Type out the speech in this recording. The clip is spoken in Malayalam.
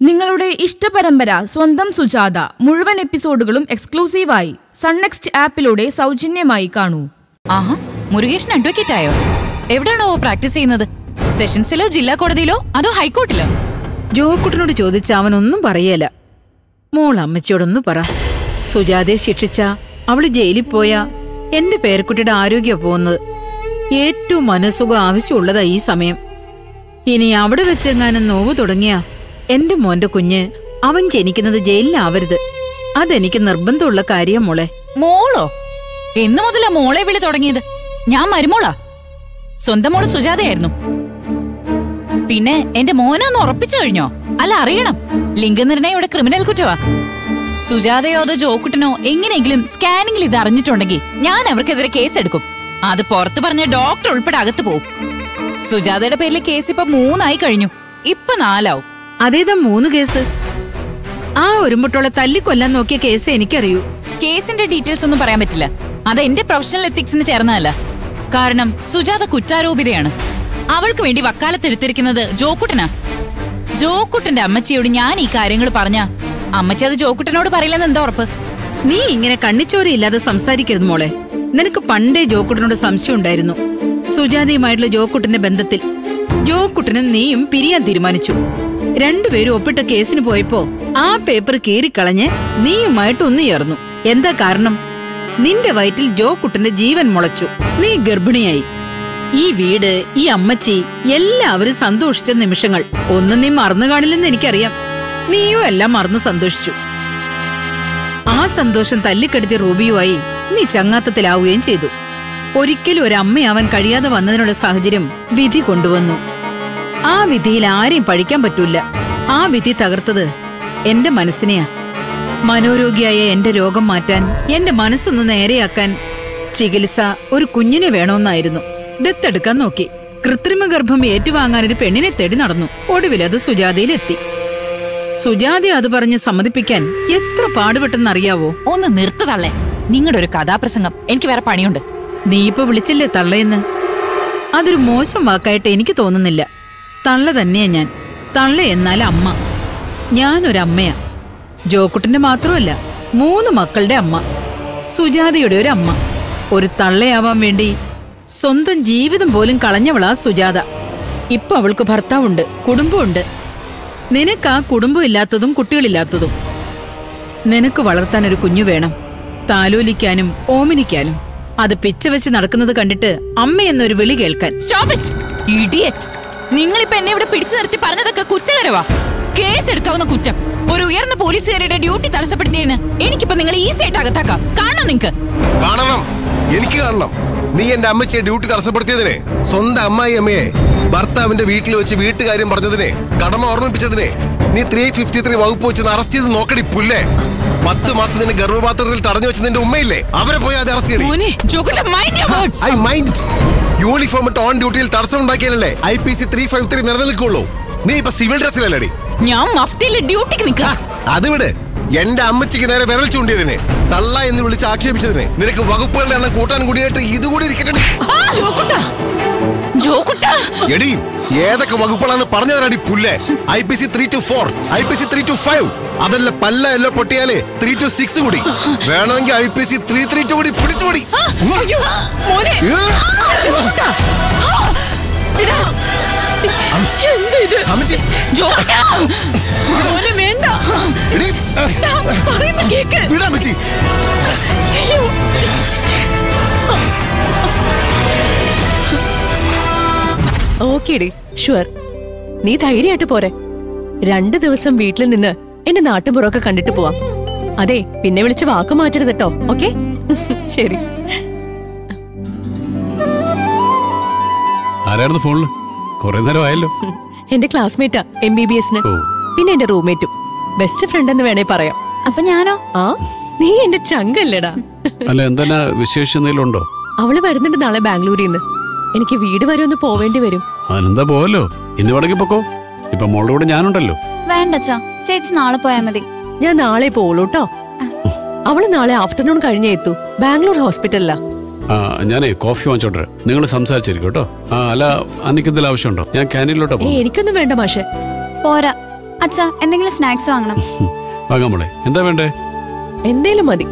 നിങ്ങളുടെ ഇഷ്ടപരമ്പര സ്വന്തം സുജാത മുഴുവൻ എപ്പിസോഡുകളും എക്സ്ക്ലൂസീവായി സൺനെക്സ്റ്റ് ആപ്പിലൂടെ സൗജന്യമായി കാണൂ. ആഹാ മുരുകേഷൻ അഡ്വക്കേറ്റ് ആയോ? എവിടെയാണോ പ്രാക്ടീസ് ചെയ്യുന്നത്? സെഷൻസിലോ ജില്ലാ കോടതിയിലോ അതോ ഹൈക്കോർട്ടിലോ? ജോക്കുട്ടനോട് ചോദിച്ച ഒന്നും പറയല. മോൾ അമ്മച്ചിയോടൊന്നു പറ. സുജാതയെ ശിക്ഷിച്ച അവൾ ജയിലിൽ പോയ എന്റെ പേരക്കുട്ടിയുടെ ആരോഗ്യ പോകുന്നത്. ഏറ്റവും മനസ്സുഖം ആവശ്യമുള്ളതാ ഈ സമയം. ഇനി അവിടെ വെച്ചെങ്ങാനും നോവ് തുടങ്ങിയ എന്റെ മോന്റെ കുഞ്ഞ് അവൻ ജനിക്കുന്നത് ജയിലിലാവരുത്. അതെനിക്ക് നിർബന്ധമുള്ള കാര്യം മോളെ. മോളോ? എന്നു മുതലാ മോളെ വിളി തുടങ്ങിയത്. ഞാൻ മരുമോളാ. സ്വന്തം മോൾ സുജാതയായിരുന്നു. പിന്നെ എന്റെ മോനൊന്ന് ഉറപ്പിച്ചു കഴിഞ്ഞോ? അല്ല അറിയണം. ലിംഗനിർണയം ഇവിടെ ക്രിമിനൽ കുറ്റവാ. സുജാതയോ അതോ ജോക്കുട്ടനോ എങ്ങനെയെങ്കിലും സ്കാനിംഗിൽ ഇത് അറിഞ്ഞിട്ടുണ്ടെങ്കിൽ ഞാൻ അവർക്കെതിരെ കേസെടുക്കും അത് പുറത്തു പറഞ്ഞ ഡോക്ടർ ഉൾപ്പെടെ അകത്ത് പോകും സുജാതയുടെ പേരിലെ കേസ് ഇപ്പൊ മൂന്നായി കഴിഞ്ഞു. ഇപ്പൊ നാലാവും. അതേതാ മൂന്ന് കേസ്? ആ ഒരുമുട്ടോളെ തല്ലിക്കൊല്ലാൻ നോക്കിയ കേസ് എനിക്കറിയൂ. കേസിന്റെ ഡീറ്റെയിൽസ് ഒന്നും പറയാൻ പറ്റില്ല. അത് എന്റെ പ്രൊഫഷണൽ എത്തിക്സിന് ചേർന്നതല്ല. കാരണം സുജാത കുറ്റാരോപിതയാണ്. അവൾക്ക് വേണ്ടി വക്കാലത്തെടുത്തിരിക്കുന്നത് ജോക്കുട്ടനാ. ജോക്കുട്ടന്റെ അമ്മച്ചിയോട് ഞാൻ ഈ കാര്യങ്ങൾ പറഞ്ഞ അമ്മച്ചി അത് ജോക്കുട്ടനോട് പറയില്ലെന്ന് എന്താ ഉറപ്പ്? നീ ഇങ്ങനെ കണ്ണിച്ചോരയില്ലാതെ സംസാരിക്കരുത് മോളെ. നിനക്ക് പണ്ടേ ജോക്കുട്ടനോട് സംശയം ഉണ്ടായിരുന്നു. സുജാതയുമായിട്ടുള്ള ജോക്കുട്ടന്റെ ബന്ധത്തിൽ. ജോക്കുട്ടനും നീയും പിരിയാൻ തീരുമാനിച്ചു. രണ്ടുപേരും ഒപ്പിട്ട കേസിന് പോയപ്പോ ആ പേപ്പർ കീറിക്കളഞ്ഞ് നീയുമായിട്ട് ഒന്ന് ചേർന്നു. എന്താ കാരണം? നിന്റെ വയറ്റിൽ ജോക്കുട്ടന്റെ ജീവൻ മുളച്ചു. നീ ഗർഭിണിയായി. ഈ വീട് ഈ അമ്മച്ചി എല്ലാവരും സന്തോഷിച്ച നിമിഷങ്ങൾ. ഒന്നും നീ മറന്നു കാണില്ലെന്ന് എനിക്കറിയാം. നീയും എല്ലാം മറന്നു സന്തോഷിച്ചു. ആ സന്തോഷം തല്ലിക്കെടുത്തിയ റൂബിയുമായി നീ ചങ്ങാത്തത്തിലാവുകയും ചെയ്തു. ഒരിക്കലും ഒരു അമ്മയാവാൻ കഴിയാതെ വന്നതിനുള്ള സാഹചര്യം വിധി കൊണ്ടുവന്നു. ആ വിധിയിൽ ആരെയും പഴിക്കാൻ പറ്റൂല ആ വിധി തകർത്തത് എന്റെ മനസ്സിനെയാ. മനോരോഗിയായ എന്റെ രോഗം മാറ്റാൻ എന്റെ മനസ്സൊന്ന് നേരെയാക്കാൻ ചികിത്സ ഒരു കുഞ്ഞിനെ വേണമെന്നായിരുന്നു. ദത്തെടുക്കാൻ നോക്കി. കൃത്രിമ ഗർഭം ഏറ്റുവാങ്ങാൻ ഒരു പെണ്ണിനെ തേടി നടന്നു. ഒടുവിൽ അത് സുജാതയിലെത്തി. സുജാത അത് പറഞ്ഞ് സമ്മതിപ്പിക്കാൻ എത്ര പാടുപെട്ടെന്നറിയാവോ? ഒന്ന് നിർത്തതള്ളേ നിങ്ങളുടെ ഒരു കഥാപ്രസംഗം. എനിക്ക് വേറെ പണിയുണ്ട്. നീ ഇപ്പൊ വിളിച്ചില്ലേ തള്ളയെന്ന് അതൊരു മോശം വാക്കായിട്ട് എനിക്ക് തോന്നുന്നില്ല. തള്ള തന്നെയാ ഞാൻ. തള്ള എന്നാൽ അമ്മ. ഞാനൊരമ്മയാ. ജോക്കുട്ടിന്റെ മാത്രമല്ല മൂന്ന് മക്കളുടെ അമ്മ. സുജാതയുടെ ഒരു അമ്മ. ഒരു തള്ളയാവാൻ വേണ്ടി സ്വന്തം ജീവിതം പോലും കളഞ്ഞവളാ സുജാത. ഇപ്പൊ അവൾക്ക് ഭർത്താവുണ്ട് കുടുംബമുണ്ട് നിനക്ക് ആ കുടുംബമില്ലാത്തതും കുട്ടികളില്ലാത്തതും. നിനക്ക് വളർത്താൻ ഒരു കുഞ്ഞു വേണം. താലോലിക്കാനും ഓമനിക്കാനും. അത് പിച്ച വെച്ച് നടക്കുന്നത് കണ്ടിട്ട് അമ്മയെന്നൊരു വിളി കേൾക്കാൻ. നിങ്ങളിപ്പോ എന്നെ ഇവിടെ പിടിച്ചു നിർത്തി പറഞ്ഞതൊക്കെ കുറ്റകരവാ. കേസ് എടുക്കാവുന്ന കുറ്റം. ഒരു ഉയർന്ന പോലീസുകാരുടെ ഡ്യൂട്ടി തടസ്സപ്പെടുത്തിയതിന് എനിക്കിപ്പോ നിങ്ങൾ ഈസി ആയിട്ട് അകത്താക്കാം. കാണണം നിങ്ങക്ക്. കാണണം. എനിക്ക് കാണണം. നീ എന്റെ അമ്മച്ചിയെ ഡ്യൂട്ടി തടസ്സപ്പെടുത്തിയതിനെ സ്വന്തം അമ്മായി അമ്മയെ ഭർത്താവിന്റെ വീട്ടിൽ വെച്ച് വീട്ടുകാര്യം പറഞ്ഞതിനെ കടമ ഓർമ്മിപ്പിച്ചതിനെ നീ ത്രീ ഫിഫ്റ്റി ത്രീ വകുപ്പ് വെച്ച് അറസ്റ്റ് ചെയ്ത് നോക്കടി പുല്ലേ? പത്ത് മാസം നിന്റെ ഗർഭപാത്രത്തിൽ തടഞ്ഞു വെച്ച നിന്റെ ഉമ്മയില്ലേ? അവരെ പോയി അത് അറസ്റ്റ് ചെയ്യടി. യൂണിഫോം ഇട്ട് ഓൺ ഡ്യൂട്ടിയിൽ തടസ്സം ഉണ്ടാക്കിയാലല്ലേ I P C three five three നിലനിൽക്കുള്ളൂ. നീ ഇപ്പൊ സിവിൽ ഡ്രസ്സിലല്ലേ ഞാൻ മഫ്തിയിലെ ഡ്യൂട്ടിക്ക് നിൽക്ക അത് വിട്. എന്റെ അമ്മച്ചിക്ക് നേരെ വിരൽ ചൂണ്ടിയതിനെ തള്ള എന്ന് വിളിച്ച് ആക്ഷേപിച്ചതിനെ നിനക്ക് വകുപ്പുകളുടെ എണ്ണം കൂട്ടാൻ കൂടിയായിട്ട് ഇതുകൂടി ഇരിക്കട്ടെ എടി ഏതൊക്കെ വകുപ്പുകളാന്ന് പറഞ്ഞു പുല്ല്. പുല്ലേ I P C three two four I P C three two five അതല്ല പല്ല എല്ലോ പൊട്ടിയാലേ ത്രീ ടു സിക്സ് കൂടി. വേണമെങ്കിൽ I P C three three two കൂടി പിടിച്ചുകൂടി. അമ്മച്ചി. വേണ്ട. പറയുന്ന കേക്ക്. വിടാ അമ്മച്ചി. ഓക്കേടി ഷുവർ. നീ ധൈര്യമായിട്ട് പോരെ. രണ്ടു ദിവസം വീട്ടിൽ നിന്ന് എന്റെ നാട്ടുപുറമൊക്കെ കണ്ടിട്ട് പോവാം. അതെ പിന്നെ വിളിച്ച് വാക്ക് മാറ്റരുത് കേട്ടോ ഓക്കെ? ശരി. ആരായിരുന്നു ഫോണിൽ? കുറെ നേരം ആയല്ലോ എന്റെ ക്ലാസ്മേറ്റാ എം ബി ബി എസിന് പിന്നെ എന്റെ റൂംമേറ്റും ബെസ്റ്റ് ഫ്രണ്ട് എന്ന് വേണേ പറയാം. അപ്പൊ ഞാനോ? ആ നീ എന്റെ ചങ്കല്ലടാ. അല്ല എന്തെന്നാ വിശേഷം എന്തെങ്കിലും ഉണ്ടോ? അവൾ വരുന്നുണ്ട് നാളെ ബാംഗ്ലൂരിൽ നിന്ന് എനിക്ക് വീട് വരെ ഒന്ന് പോവേണ്ടി വരും. അതിനെന്താ പോവല്ലോ? ഇന്ന് വേണമെങ്കിൽ പൊക്കോ. ഇപ്പൊ മോളുടെ കൂടെ ഞാനുണ്ടല്ലോ. വേണ്ടച്ചാ ചേച്ചി നാളെ പോയാ മതി. ഞാൻ നാളെ പോളൂട്ടോ അവൾ നാളെ ആഫ്റ്റർനൂൺ കഴിഞ്ഞേ എത്തൂ. ബാംഗ്ലൂർ ഹോസ്പിറ്റലിലാ. ആ ഞാനേ കോഫി വാങ്ങിച്ചോണ്ട് നിങ്ങൾ സംസാരിച്ചിരിക്കും കേട്ടോ. ആ അല്ല അന്നിക്ക് എന്തെങ്കിലും ആവശ്യമുണ്ടോ? ഞാൻ കാനിലോട്ട് പോകും എനിക്കൊന്നും വേണ്ട മാഷെ. പോരാ. അച്ഛാ എന്തെങ്കിലും സ്നാക്സ് വാങ്ങണം. വാങ്ങാൻ മോളെ എന്താ വേണ്ടേ? എന്തേലും മതി.